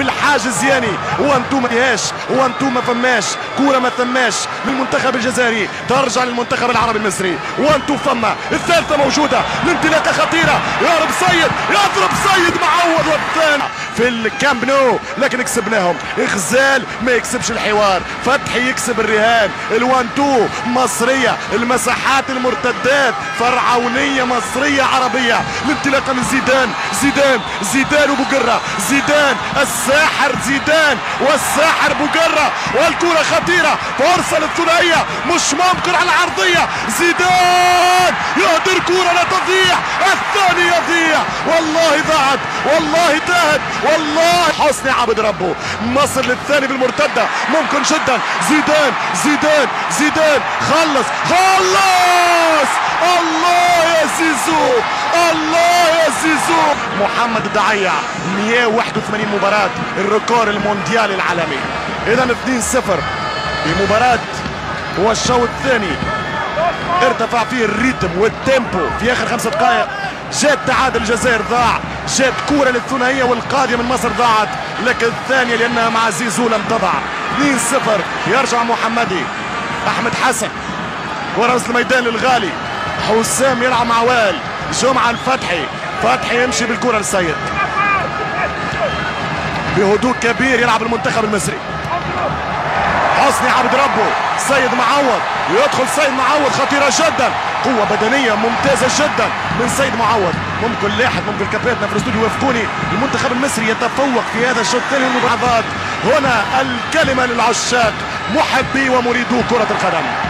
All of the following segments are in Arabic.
بالحق بالحاجز يعني وانتو ما فيهاش وانتو ما فماش. كورة ما ثماش. للمنتخب الجزائري. ترجع للمنتخب العربي المصري. وانتو فما. الثالثة موجودة. الانطلاقه خطيرة. يضرب سيد يضرب سيد معوض والثاني. في الكامب نو. لكن كسبناهم. غزال ما يكسبش الحوار. فتحي يكسب الرهان. الوان تو مصرية. المساحات المرتدات. فرعونية مصرية عربية. الانطلاقه من زيدان. زيدان. زيدان وبقرة. زيدان الساحر زيدان والساحر بقره والكرة خطيرة. فرصه للثنائيه مش ممكن على العرضية. زيدان يهدر كرة لا تضيع الثاني يضيع. والله ضاعت والله تاهت والله حسني عبد ربه. مصر للثاني بالمرتدة ممكن جدا. زيدان زيدان زيدان. خلص خلص. الله يا زيزو الله زيزو محمد الدعيع 181 مباراة ال record المونديالي العالمي. إذا 2-0 في مباراة هو الشوط الثاني. ارتفع فيه ال rythme وال tempo. في آخر خمسة دقائق جات تعادل الجزائر ضاع. جات كورة للثنائية والقاضية من مصر ضاعت. لكن الثانية لأنها مع زيزو لم تضع. 2-0 يرجع محمدي. أحمد حسن وسط الميدان للغالي. حسام يلعب مع وائل. جمعة الفتحي فتحي يمشي بالكرة للسيد. بهدوء كبير يلعب المنتخب المصري. حسني عبد ربه. سيد معوض. يدخل سيد معوض خطيرة جدا. قوة بدنية ممتازة جدا من سيد معوض. ممكن لاحق ممكن كابتننا في الاستوديو يوافقوني المنتخب المصري يتفوق في هذا الشوط. الثاني من المباراة. هنا الكلمة للعشاق محبي ومريدو كرة القدم.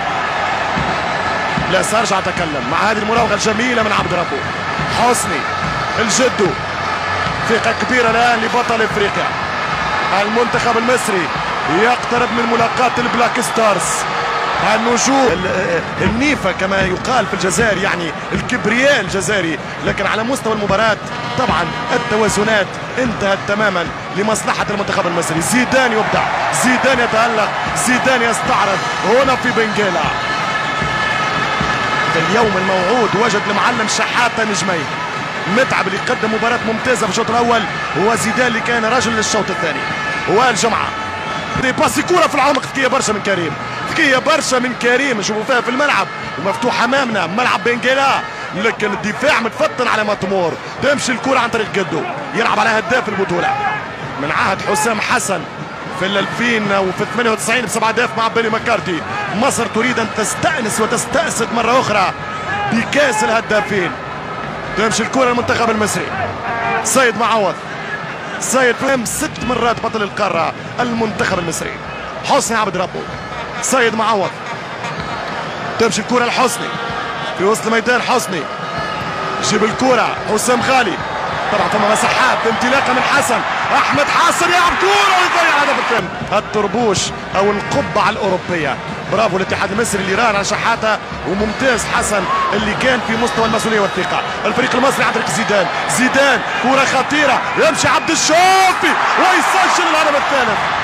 لا سارجع أتكلم. مع هذه المراوغة الجميلة من عبد ربه. حسني الجدو ثقة كبيرة الآن لبطل إفريقيا. المنتخب المصري يقترب من ملاقاة البلاك ستارز. نجوم النيف كما يقال في الجزائر يعني الكبرياء الجزائري. لكن على مستوى المباراة طبعا التوازنات انتهت تماما لمصلحة المنتخب المصري. زيدان يبدع. زيدان يتألق. زيدان يستعرض. هنا في بنجيلا. اليوم الموعود وجد المعلم شحاتة نجمين. متعب اللي قدم مباراة ممتازة في الشوط الأول هو زيدان اللي كان رجل للشوط الثاني. وائل جمعة باسي كورة في العمق. ذكية برشا من كريم. ذكية برشا من كريم. نشوفوا فيها في الملعب. ومفتوح أمامنا. ملعب بنجيلا لكن الدفاع متفتن على مطمور تمشي الكرة عن طريق جدو. يلعب على هداف البطولة. من عهد حسام حسن في ال 2000 وفي 98 بسبع أهداف مع بيلي مكارتي مصر تريد أن تستأنس وتستأسد مرة أخرى بكأس الهدافين. تمشي الكرة المنتخب المصري. سيد معوض. سيد فهم ست مرات بطل القارة المنتخب المصري. حسني عبد ربه. سيد معوض. تمشي الكرة لحسني. في وسط الميدان حسني. جيب الكرة. حسام خالي. طبعا ثم مساحات انطلاقه من حسن. أحمد حسن يلعب كوره ويضيع هدف الطربوش أو القبعة الأوروبية. برافو الاتحاد المصري اللي ران على شحاته وممتاز حسن اللي كان في مستوى المسؤولية والثقة. الفريق المصري عن طريق زيدان. زيدان كرة خطيرة يمشي عبد الشافي ويسجل الهدف الثالث.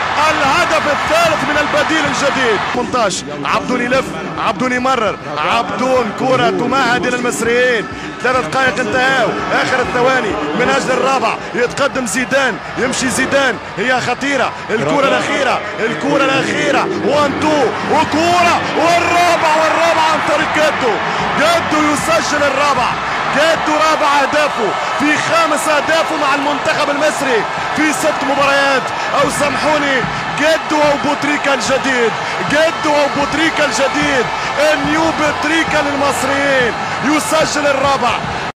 الثالث من البديل الجديد. 18 عبدون يلف عبدون يمرر عبدون كرة تمهد إلى المصريين. ثلاث دقائق انتهوا آخر الثواني من أجل الرابع. يتقدم زيدان. يمشي زيدان. هي خطيرة. الكرة الأخيرة. الكرة الأخيرة. وان تو وكرة والرابع والرابع عن طريق جدو. جدو يسجل الرابع. جدو رابع أهدافه. في خامس أهدافه مع المنتخب المصري. في ست مباريات. أو سامحوني. جدو أو بوتريكا الجديد جدو أو بوتريكا الجديد ال new بوتريكا للمصريين يسجل الرابع.